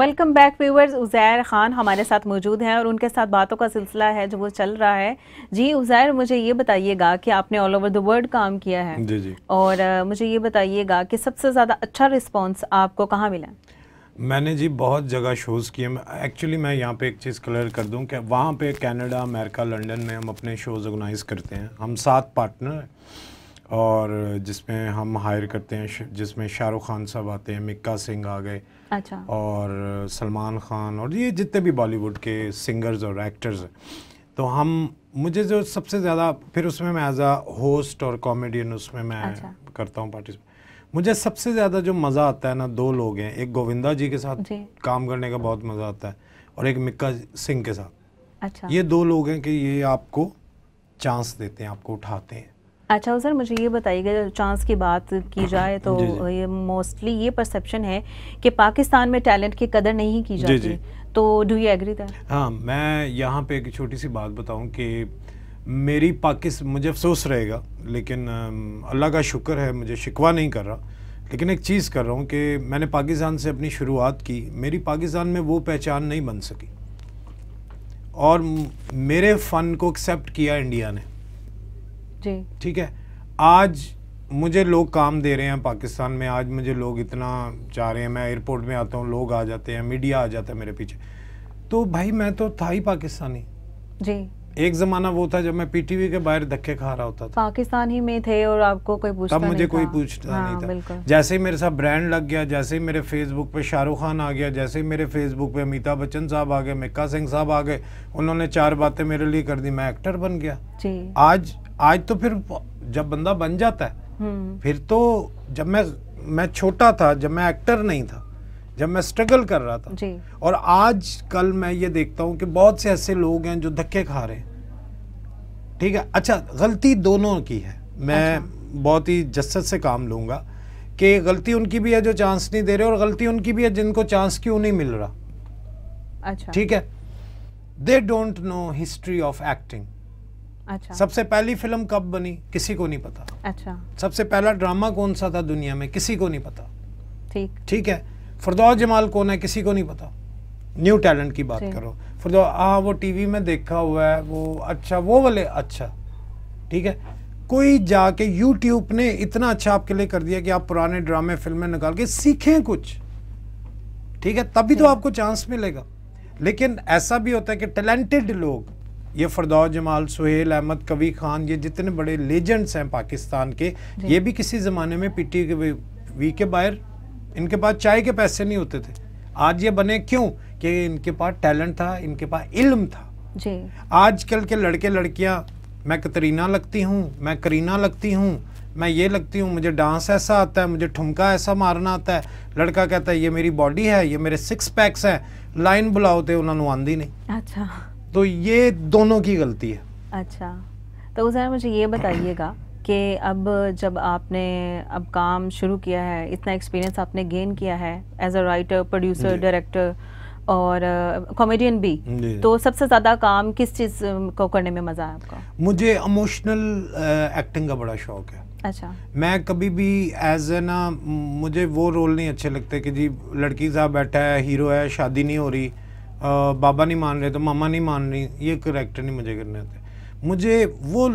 Welcome back viewers Uzair Khan हमारे साथ मौजूद हैं और उनके साथ बातों का सिलसिला है जो वो चल रहा है। जी उज़ैर मुझे ये बताइएगा कि आपने ऑल ओवर द वर्ल्ड काम किया है। जी जी। और uh, मुझे ये बताइएगा कि सबसे ज़्यादा अच्छा रिस्पांस आपको कहाँ मिला? मैंने जी बहुत जगह शोज़ किए। एक्चुअली मैं यहाँ पे एक चीज़ क्लियर कर दूँ कि वहाँ पे कनाडा अमेरिका लंदन में हम अपने शोज़ ऑर्गेनाइज करते हैं। हम सात पार्टनर हैं। और जिसमें हम हायर करते हैं जिसमें शाहरुख खान साहब आते हैं मिक्का सिंह आ गए। अच्छा। और सलमान खान और ये जितने भी बॉलीवुड के सिंगर्स और एक्टर्स हैं। तो हम मुझे जो सबसे ज़्यादा फिर उसमें मैं एज आ होस्ट और कॉमेडियन उसमें मैं अच्छा। करता हूँ पार्टिसिपेट मुझे सबसे ज़्यादा जो मज़ा आता है ना दो लोग हैं। एक गोविंदा जी के साथ जी। काम करने का बहुत मज़ा आता है और एक मिक्का सिंह के साथ। अच्छा। ये दो लोग हैं कि ये आपको चांस देते हैं आपको उठाते हैं। अच्छा सर मुझे ये बताइएगा चांस की बात की जाए तो जी, जी। ये मोस्टली ये परसेप्शन है कि पाकिस्तान में टैलेंट की कदर नहीं की जाती जी। जी। तो डू यू एग्री दैट हाँ मैं यहाँ पे एक छोटी सी बात बताऊँ कि मेरी पाकिस मुझे अफसोस रहेगा लेकिन अल्लाह का शुक्र है मुझे शिकवा नहीं कर रहा लेकिन एक चीज़ कर रहा हूँ कि मैंने पाकिस्तान से अपनी शुरुआत की मेरी पाकिस्तान में वो पहचान नहीं बन सकी और मेरे फ़न को एक्सेप्ट किया इंडिया ने जी। ठीक है। आज मुझे लोग काम दे रहे हैं पाकिस्तान में आज मुझे लोग इतना चाह रहे हैं मैं एयरपोर्ट में आता हूँ लोग आ जाते हैं मीडिया आ जाता है मेरे पीछे। तो भाई मैं तो था ही पाकिस्तानी। जी। एक ज़माना वो था जब मैं पीटीवी के बाहर धक्के खा रहा होता था। पाकिस्तान ही में थे और आपको कोई पूछता तब मुझे कोई पूछता हाँ, नहीं था। जैसे ही मेरे साथ ब्रांड लग गया जैसे ही मेरे फेसबुक पे शाहरुख खान आ गया जैसे ही मेरे फेसबुक पे अमिताभ बच्चन साहब आ गए मिक्का सिंह साहब आ गए उन्होंने चार बातें मेरे लिए कर दी मैं एक्टर बन गया। जी। आज आज तो फिर जब बंदा बन जाता है हम्म। फिर तो जब मैं मैं छोटा था जब मैं एक्टर नहीं था जब मैं स्ट्रगल कर रहा था। जी। और आज कल मैं ये देखता हूँ कि बहुत से ऐसे लोग हैं जो धक्के खा रहे हैं। ठीक है? अच्छा गलती दोनों की है। मैं अच्छा। बहुत ही जस्सत से काम लूँगा कि गलती उनकी भी है जो चांस नहीं दे रहे और गलती उनकी भी है जिनको चांस क्यों नहीं मिल रहा। अच्छा। ठीक है? They don't know history of acting अच्छा। सबसे पहली फ़िल्म कब बनी किसी को नहीं पता। अच्छा। सबसे पहला ड्रामा कौन सा था दुनिया में किसी को नहीं पता। ठीक। ठीक है? फरदौस जमाल कौन है किसी को नहीं पता। न्यू टैलेंट की बात करो। फरदौस हाँ वो टीवी में देखा हुआ है वो अच्छा वो वाले अच्छा। ठीक है? कोई जाके यूट्यूब ने इतना अच्छा आपके लिए कर दिया कि आप पुराने ड्रामे फ़िल्में निकाल के सीखें कुछ। ठीक है? तभी तो आपको चांस मिलेगा। लेकिन ऐसा भी होता है कि टैलेंटेड लोग ये फ़रदौ जमाल सुहेल अहमद कवी खान ये जितने बड़े लेजेंड्स हैं पाकिस्तान के ये भी किसी ज़माने में पीटी के वी- के बाहर इनके पास चाय के पैसे नहीं होते थे। आज ये बने क्यों? कि इनके पास टैलेंट था इनके पास इल्म था। जी। आजकल के लड़के लड़कियाँ मैं कतरीना लगती हूँ मैं करीना लगती हूँ मैं ये लगती हूँ मुझे डांस ऐसा आता है मुझे ठुमका ऐसा मारना आता है। लड़का कहता है ये मेरी बॉडी है ये मेरे सिक्स पैक्स हैं। लाइन बुलाओ तो उन्होंने आंदी नहीं। अच्छा। तो ये दोनों की गलती है। अच्छा। तो उज़ैर मुझे ये बताइएगा कि अब जब आपने अब काम शुरू किया है इतना एक्सपीरियंस आपने गेन किया है as a writer producer director और कॉमेडियन uh, भी तो सबसे ज़्यादा काम किस चीज़ को करने में मज़ा है आपका? मुझे इमोशनल एक्टिंग uh, का बड़ा शौक है। अच्छा। मैं कभी भी एज ए ना मुझे वो रोल नहीं अच्छे लगते कि जी लड़की साहब बैठा है हीरो है शादी नहीं हो रही। बाबा नहीं मान रहे तो मामा नहीं मान रही ये करेक्टर नहीं मुझे करने आते। मुझे वो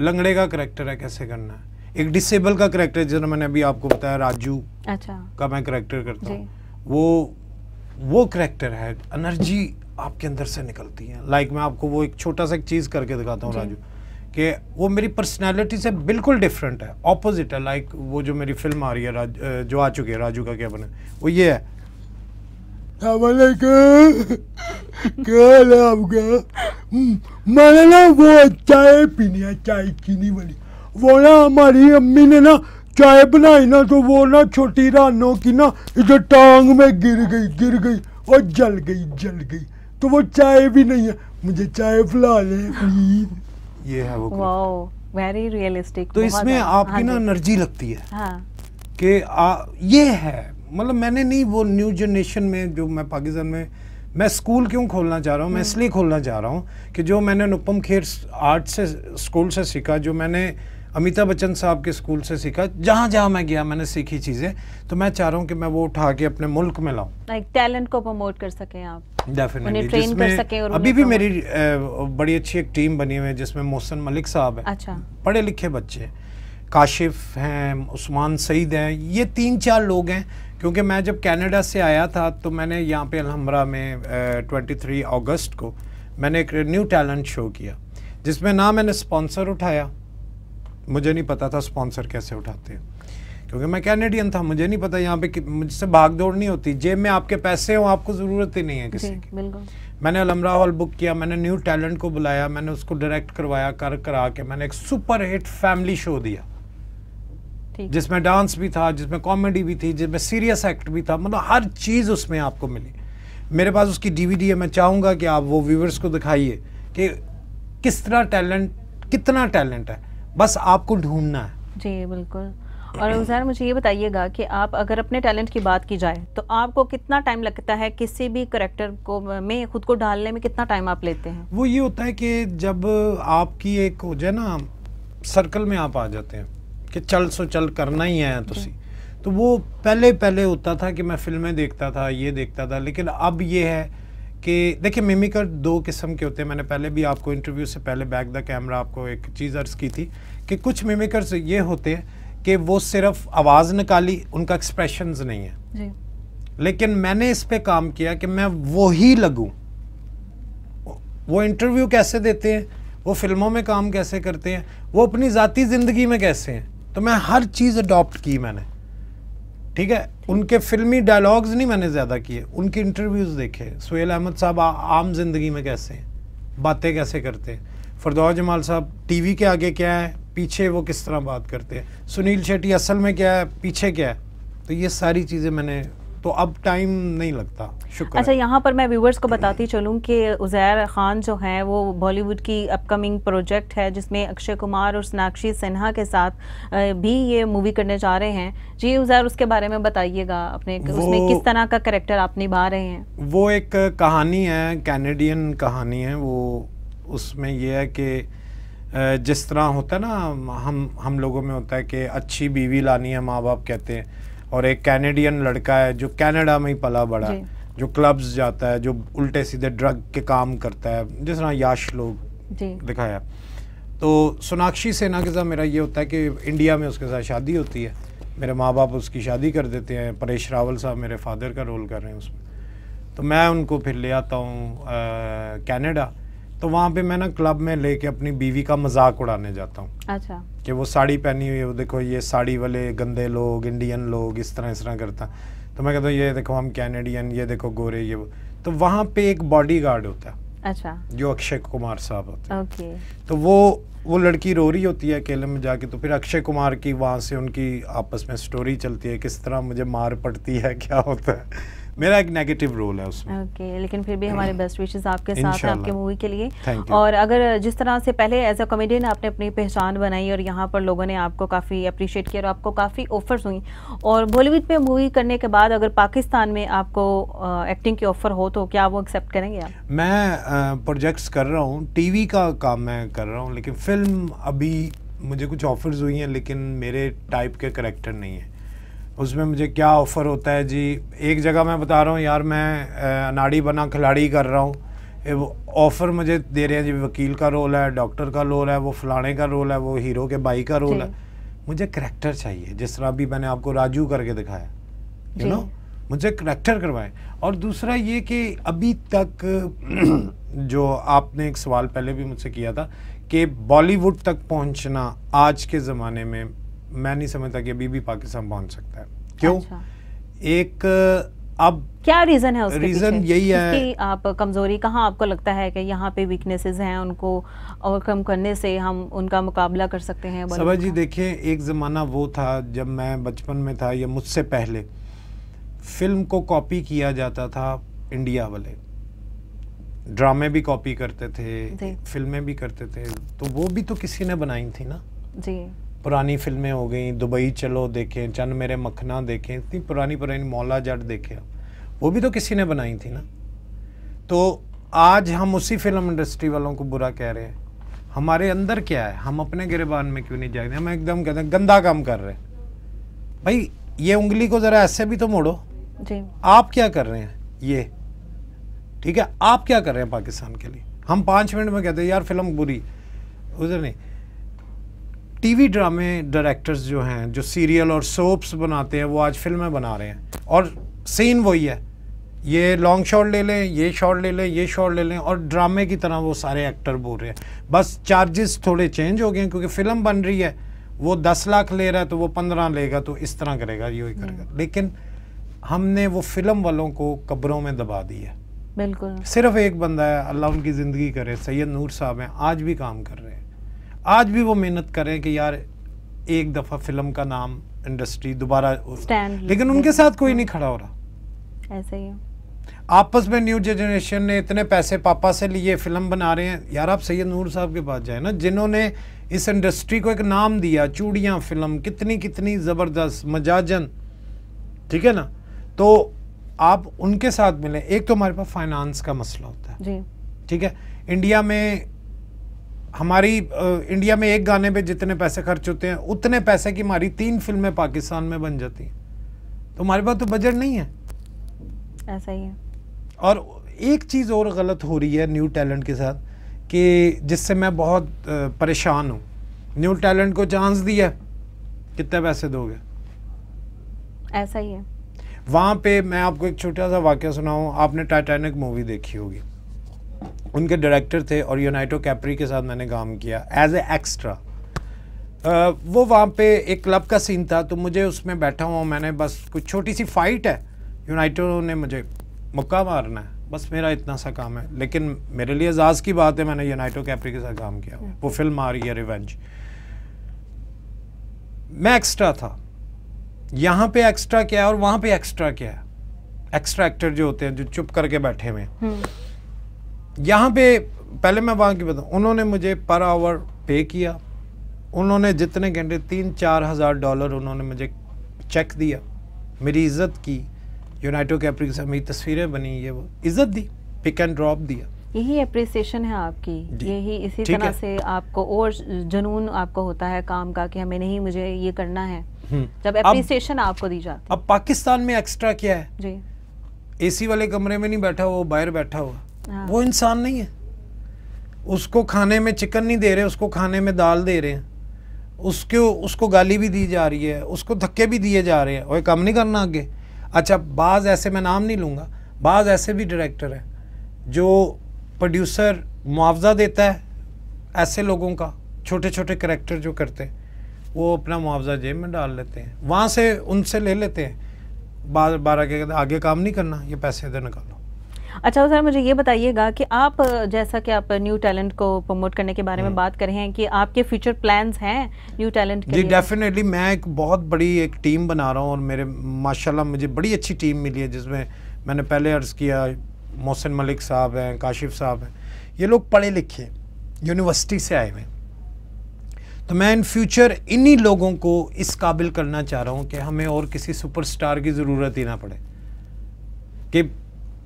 लंगड़े का करेक्टर है कैसे करना है? एक डिसेबल का करेक्टर जिन्होंने मैंने अभी आपको बताया राजू अच्छा। का मैं करेक्टर करता हूँ। वो वो करेक्टर है एनर्जी आपके अंदर से निकलती है। लाइक मैं आपको वो एक छोटा सा एक चीज़ करके दिखाता हूँ राजू कि वो मेरी पर्सनैलिटी से बिल्कुल डिफरेंट है ऑपोजिट है। लाइक वो जो मेरी फ़िल्म आ रही है राज, जो आ चुकी है राजू का क्या बने वो ये है क्या हाल है आपका हम्म, मैंने ना वो चाय पीनी है चाय चीनी वाली वो ना हमारी अम्मी ने ना चाय बनाई ना तो वो ना छोटी रानों की ना इधर टांग में गिर गई गिर गई और जल गई जल गई तो वो चाय भी नहीं है मुझे चाय पिला ले प्लीज़ ये है वो वाओ वेरी रियलिस्टिक तो इसमें आपकी ना एनर्जी लगती है हाँ। कि आ, ये है। मतलब मैंने नहीं वो न्यू जनरेशन में जो मैं पाकिस्तान में मैं स्कूल क्यों खोलना चाह रहा हूँ? मैं इसलिए खोलना चाह रहा हूँ कि जो मैंने अनुपम खेर आर्ट से स्कूल से सीखा जो मैंने अमिताभ बच्चन साहब के स्कूल से सीखा जहाँ जहाँ मैं गया मैंने सीखी चीज़ें तो मैं चाह रहा हूँ कि मैं वो उठा के अपने मुल्क में लाऊं। लाइक टैलेंट को प्रमोट कर सकें आप। डेफिनेटली अभी भी मेरी बड़ी अच्छी एक टीम बनी हुई है जिसमें मोहसन मलिक साहब है। अच्छा। पढ़े लिखे बच्चे। हैं काशिफ हैं उस्मान सईद हैं ये तीन चार लोग हैं क्योंकि मैं जब कनाडा से आया था तो मैंने यहाँ पे अलहमरा में ट्वेंटी थ्री अगस्त को मैंने एक न्यू टैलेंट शो किया जिसमें ना मैंने स्पॉन्सर उठाया। मुझे नहीं पता था स्पॉन्सर कैसे उठाते हैं क्योंकि मैं कैनेडियन था मुझे नहीं पता यहाँ पे मुझसे भाग दौड़ नहीं होती जेब में आपके पैसे हो आपको ज़रूरत ही नहीं है किसी की। मैंने अलमरा हॉल बुक किया मैंने न्यू टैलेंट को बुलाया मैंने उसको डायरेक्ट करवाया कर करा के मैंने एक सुपर हिट फैमिली शो दिया। जिसमें डांस भी था जिसमें कॉमेडी भी थी जिसमें सीरियस एक्ट भी था मतलब हर चीज़ उसमें आपको मिली। मेरे पास उसकी डीवीडी है मैं चाहूँगा कि आप वो व्यूवर्स को दिखाइए कि किस तरह टैलेंट कितना टैलेंट है। बस आपको ढूंढना है। जी बिल्कुल। और उजैर मुझे ये बताइएगा कि आप अगर अपने टैलेंट की बात की जाए तो आपको कितना टाइम लगता है किसी भी करेक्टर को में खुद को ढालने में कितना टाइम आप लेते हैं? वो ये होता है कि जब आपकी एक हो जाए ना सर्कल में आप आ जाते हैं कि चल सो चल करना ही है तुसी। तो वो पहले पहले होता था कि मैं फ़िल्में देखता था ये देखता था लेकिन अब ये है कि देखिए मिमिकर दो किस्म के होते हैं। मैंने पहले भी आपको इंटरव्यू से पहले बैक द कैमरा आपको एक चीज़ अर्ज़ की थी कि कुछ मिमिकर्स ये होते हैं कि वो सिर्फ़ आवाज़ निकाली उनका एक्सप्रेशन नहीं है। जी। लेकिन मैंने इस पर काम किया कि मैं वो ही लगूं। वो इंटरव्यू कैसे देते हैं? वो फ़िल्मों में काम कैसे करते हैं? वो अपनी ज़ाती ज़िंदगी में कैसे हैं? तो मैं हर चीज़ अडॉप्ट की मैंने। ठीक है? उनके फिल्मी डायलॉग्स नहीं मैंने ज़्यादा किए। उनके इंटरव्यूज़ देखे। सुहेल अहमद साहब आम ज़िंदगी में कैसे हैं? बातें कैसे करते हैं? फरदौर जमाल साहब, टीवी के आगे क्या है? पीछे वो किस तरह बात करते हैं? सुनील शेट्टी, असल में क्या है? पीछे क्या है? तो ये सारी चीज़ें मैंने तो अब टाइम नहीं लगता। शुक्र अच्छा यहाँ पर मैं व्यूवर्स को बताती चलूँ कि उज़ैर खान जो हैं वो बॉलीवुड की अपकमिंग प्रोजेक्ट है जिसमें अक्षय कुमार और सोनाक्षी सिन्हा के साथ भी ये मूवी करने जा रहे हैं। जी उज़ैर उसके बारे में बताइएगा अपने उसमें किस तरह का करेक्टर आप निभा रहे हैं? वो एक कहानी है कैनेडियन कहानी है। वो उसमें ये है कि जिस तरह होता है ना हम हम लोगों में होता है कि अच्छी बीवी लानी है माँ बाप कहते हैं। और एक कैनेडियन लड़का है जो कनाडा में ही पला बड़ा है जो क्लब्स जाता है जो उल्टे सीधे ड्रग के काम करता है जिस तरह याश लोग दिखाया तो सोनाक्षी सेना के साथ मेरा ये होता है कि इंडिया में उसके साथ शादी होती है। मेरे माँ बाप उसकी शादी कर देते हैं परेश रावल साहब मेरे फादर का रोल कर रहे हैं उसमें। तो मैं उनको फिर ले आता हूँ कनाडा तो वहाँ पे मैं ना क्लब में लेके अपनी बीवी का मज़ाक उड़ाने जाता हूँ। अच्छा। कि वो साड़ी पहनी हुई है वो देखो ये साड़ी वाले गंदे लोग इंडियन लोग इस तरह इस तरह करता तो मैं कहता हूँ ये देखो हम कैनेडियन ये देखो गोरे ये वो। तो वहाँ पे एक बॉडी गार्ड होता है अच्छा। जो अक्षय कुमार साहब होते हैं। ओके। तो वो वो लड़की रो रही होती है अकेले में जाके तो फिर अक्षय कुमार की वहाँ से उनकी आपस में स्टोरी चलती है किस तरह मुझे मार पड़ती है क्या होता है? मेरा एक नेगेटिव रोल है उसमें। ओके okay, लेकिन फिर भी हमारे बेस्ट विशेस आपके साथ आपके मूवी के लिए। और अगर जिस तरह से पहले एज अ कॉमेडियन आपने अपनी पहचान बनाई और यहाँ पर लोगों ने आपको काफ़ी अप्रिशिएट किया और आपको काफ़ी ऑफर्स हुई और बॉलीवुड पे मूवी करने के बाद अगर पाकिस्तान में आपको एक्टिंग की ऑफ़र हो तो क्या वो एक्सेप्ट करेंगे आप? मैं प्रोजेक्ट्स कर रहा हूँ टीवी का काम मैं कर रहा हूँ लेकिन फ़िल्म अभी मुझे कुछ ऑफर्स हुई हैं लेकिन मेरे टाइप के करेक्टर नहीं है। उसमें मुझे क्या ऑफ़र होता है जी? एक जगह मैं बता रहा हूँ यार मैं अनाड़ी बना खिलाड़ी कर रहा हूँ। ऑफ़र मुझे दे रहे हैं जी वकील का रोल है डॉक्टर का रोल है वो फलाने का रोल है वो हीरो के भाई का रोल है। मुझे करेक्टर चाहिए जिस तरह अभी मैंने आपको राजू करके दिखाया यू नो मुझे करेक्टर करवाएँ। और दूसरा ये कि अभी तक जो आपने एक सवाल पहले भी मुझसे किया था कि बॉलीवुड तक पहुँचना आज के ज़माने में मैं नहीं समझता कि अभी भी पाकिस्तान पहुँच सकता है। क्यों? अच्छा। एक अब क्या रीजन है उसके पीछे? यही है- इसकी आप कमज़ोरी कहाँ आपको लगता है कि यहाँ पे वीकनेसेस हैं उनको ओवरकम करने से हम उनका मुकाबला कर सकते हैं? सबा जी का? देखें एक ज़माना वो था जब मैं बचपन में था या मुझसे पहले फ़िल्म को कॉपी किया जाता था इंडिया वाले। ड्रामे भी कॉपी करते थे फ़िल्में भी करते थे। तो वो भी तो किसी ने बनाई थी ना? जी। पुरानी फ़िल्में हो गई दुबई चलो देखें चंद मेरे मखना देखें इतनी पुरानी पुरानी मौला जट देखे। आप वो भी तो किसी ने बनाई थी ना? तो आज हम उसी फ़िल्म इंडस्ट्री वालों को बुरा कह रहे हैं। हमारे अंदर क्या है? हम अपने गिरबान में क्यों नहीं जाएँगे हम एकदम कहते हैं गंदा काम कर रहे हैं। भाई ये उंगली को ज़रा ऐसे भी तो मोड़ो। जी। आप क्या कर रहे हैं? ये। ठीक है आप क्या कर रहे हैं पाकिस्तान के लिए? हम पाँच मिनट में कहते हैं यार फ़िल्म बुरी। उधर नहीं। टीवी ड्रामे डायरेक्टर्स जो हैं जो सीरियल और सोप्स बनाते हैं वो आज फ़िल्में बना रहे हैं। और सीन वही है। ये लॉन्ग शॉट ले लें ये शॉट ले लें ये शॉट ले लें और ड्रामे की तरह वो सारे एक्टर बोल रहे हैं। बस चार्जेस थोड़े चेंज हो गए हैं क्योंकि फ़िल्म बन रही है। वो दस लाख ले रहा है तो वो पंद्रह लेगा तो इस तरह करेगा ये करेगा। लेकिन हमने वो फ़िल्म वालों को कब्रों में दबा दी है। बिल्कुल। सिर्फ़ एक बंदा है अल्लाह उनकी ज़िंदगी करे सैयद नूर साहब हैं आज भी काम कर रहे हैं। आज भी वो मेहनत कर कि यार एक दफ़ा फ़िल्म का नाम इंडस्ट्री दोबारा लेकिन उनके साथ कोई नहीं खड़ा हो रहा। ऐसे ही आपस में न्यू जनरेशन ने इतने पैसे पापा से लिए फ़िल्म बना रहे हैं। यार आप सैयद नूर साहब के पास जाए ना जिन्होंने इस इंडस्ट्री को एक नाम दिया चूड़ियाँ फ़िल्म कितनी कितनी ज़बरदस्त मजाजन ठीक है ना? तो आप उनके साथ मिलें। एक तो हमारे पास फाइनेंस का मसला होता है। जी। ठीक है? इंडिया में हमारी इंडिया में एक गाने पे जितने पैसे खर्च होते हैं उतने पैसे की हमारी तीन फ़िल्में पाकिस्तान में बन जाती हैं। तो हमारे पास तो बजट नहीं है। ऐसा ही है। और एक चीज़ और गलत हो रही है न्यू टैलेंट के साथ कि जिससे मैं बहुत परेशान हूँ। न्यू टैलेंट को चांस दिया कितने पैसे दोगे? ऐसा ही है। वहाँ पे मैं आपको एक छोटा सा वाक्य सुनाऊँ आपने टाइटैनिक मूवी देखी होगी। उनके डायरेक्टर थे और यूनाइटो कैपरी के साथ मैंने काम किया एज ए एक्स्ट्रा वो वहाँ पे एक क्लब का सीन था तो मुझे उसमें बैठा हुआ मैंने बस कुछ छोटी सी फाइट है। यूनाइटो ने मुझे मुक्का मारना है। बस मेरा इतना सा काम है। लेकिन मेरे लिए एजाज़ की बात है मैंने यूनाइटो कैपरी के साथ काम किया। वो फ़िल्म आ रही है रिवेंज मैं एक्स्ट्रा था। यहाँ पे एक्स्ट्रा क्या है और वहाँ पे एक्स्ट्रा क्या है? एक्स्ट्रा एक्टर जो होते हैं जो चुप करके बैठे हुए हम्म। यहाँ पे पहले मैं वहाँ की बताऊँ उन्होंने मुझे पर आवर पे किया। उन्होंने जितने घंटे तीन चार हज़ार डॉलर उन्होंने मुझे चेक दिया मेरी इज़्ज़त की। यूनाइटो कैप्री साथ मेरी तस्वीरें बनी ये वो इज़्ज़त दी पिक एंड ड्रॉप दिया। यही अप्रिसिएशन है आपकी। यही इसी तरह से आपको और जुनून आपको होता है काम का कि हमें नहीं मुझे ये करना है। हम्म। जब अप्रिसिएशन आपको दी जाती है। अब पाकिस्तान में एक्स्ट्रा क्या है? जी। एसी वाले कमरे में नहीं बैठा हुआ बाहर बैठा हुआ। हाँ। वो इंसान नहीं है। उसको खाने में चिकन नहीं दे रहे, उसको खाने में दाल दे रहे हैं। उसको उसको गाली भी दी जा रही है, उसको धक्के भी दिए जा रहे हैं। और काम नहीं करना आगे। अच्छा बाज़ ऐसे मैं नाम नहीं लूँगा। बाज़ ऐसे भी डायरेक्टर हैं, जो प्रोड्यूसर मुआवजा देता है ऐसे लोगों का छोटे छोटे करेक्टर जो करते हैं। वो अपना मुआवजा जेब में डाल लेते हैं। वहाँ से उनसे ले लेते हैं। बार बारह के आगे काम नहीं करना, ये पैसे इधर निकालो। अच्छा सर मुझे ये बताइएगा कि आप जैसा कि आप न्यू टैलेंट को प्रमोट करने के बारे में बात कर रहे हैं कि आपके फ्यूचर प्लान्स हैं न्यू टैलेंट के जी डेफिनेटली मैं एक बहुत बड़ी एक टीम बना रहा हूँ और मेरे माशाल्लाह मुझे बड़ी अच्छी टीम मिली है जिसमें मैंने पहले अर्ज़ किया मोहसिन मलिक साहब हैं काशिफ साहब हैं। ये लोग पढ़े लिखे यूनिवर्सिटी से आए हुए तो मैं इन फ्यूचर इन्हीं लोगों को इस काबिल करना चाह रहा हूँ कि हमें और किसी सुपरस्टार की ज़रूरत ही ना पड़े। कि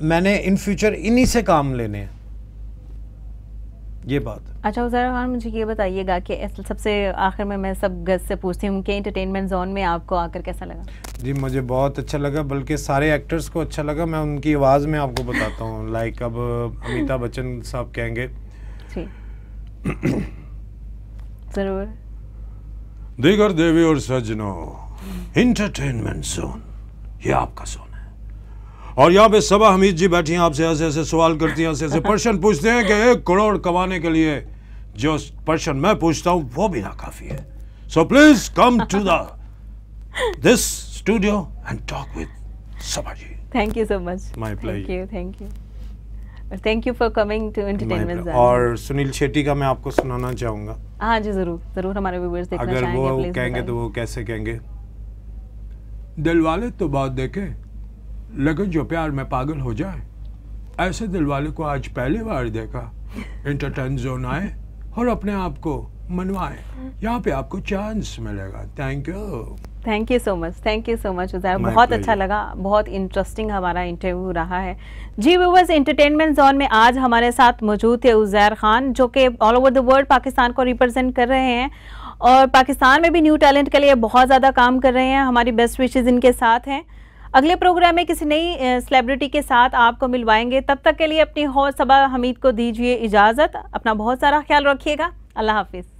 मैंने इन फ्यूचर इन्हीं से काम लेने हैं। ये बात। अच्छा उजैर खान मुझे ये बताइएगा कि सबसे आखिर में मैं सब गेस्ट से पूछती हूँ कि एंटरटेनमेंट जोन में आपको आकर कैसा लगा? जी मुझे बहुत अच्छा लगा बल्कि सारे एक्टर्स को अच्छा लगा। मैं उनकी आवाज़ में आपको बताता हूँ। लाइक अब अमिताभ बच्चन साहब कहेंगे। जी। ज़रूर। दीगर देवी और सजनो इंटरटेनमेंट जोन ये आपका जोन और यहाँ पे सबा हमीद जी बैठी हैं आपसे ऐसे ऐसे सवाल करती हैं ऐसे ऐसे प्रश्न पूछते हैं कि एक करोड़ कमाने के लिए जो प्रश्न मैं पूछता हूँ वो भी ना काफ़ी है। So please come to the this studio and talk with Saba ji. Thank you so much My thank you thank you thank you for coming to entertainment और सुनील शेट्टी का मैं आपको सुनाना चाहूँगा। हाँ जी ज़रूर ज़रूर हमारे व्यूअर्स देखना अगर चाहेंगे वो कहेंगे तो वो कैसे कहेंगे? दिल वाले तो बात देखे। लेकिन जो प्यार में पागल हो जाए। ऐसे दिल वाले को आज पहली बार देखा। इंटरटेन जोन आए और अपने आप को मनवाए। यहाँ पे आपको चांस मिलेगा। Thank you thank you so much thank you so much Uzair बहुत अच्छा लगा। बहुत इंटरेस्टिंग हमारा इंटरव्यू रहा है। जी व्यूवर्स एंटरटेनमेंट जोन में आज हमारे साथ मौजूद थे उजैर खान जो कि all over the world Pakistan को रिप्रेजेंट कर रहे हैं। और पाकिस्तान में भी न्यू टैलेंट के लिए बहुत ज़्यादा काम कर रहे हैं। हमारी बेस्ट विशेज़ इनके साथ हैं। अगले प्रोग्राम में किसी नई सेलिब्रिटी के साथ आपको मिलवाएँगे। तब तक के लिए अपनी हौसबा हमीद को दीजिए इजाज़त। अपना बहुत सारा ख्याल रखिएगा। अल्लाह हाफिज़।